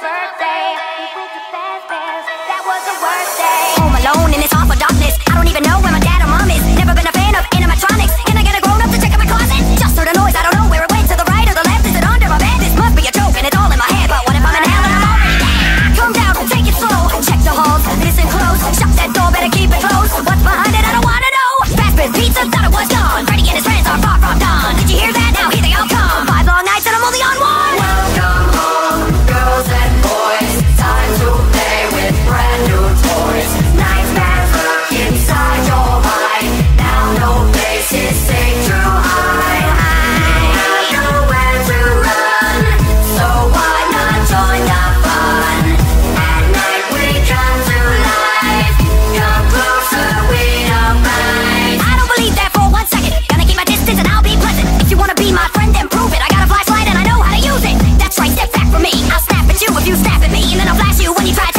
birthday. and then I'll flash you when you try to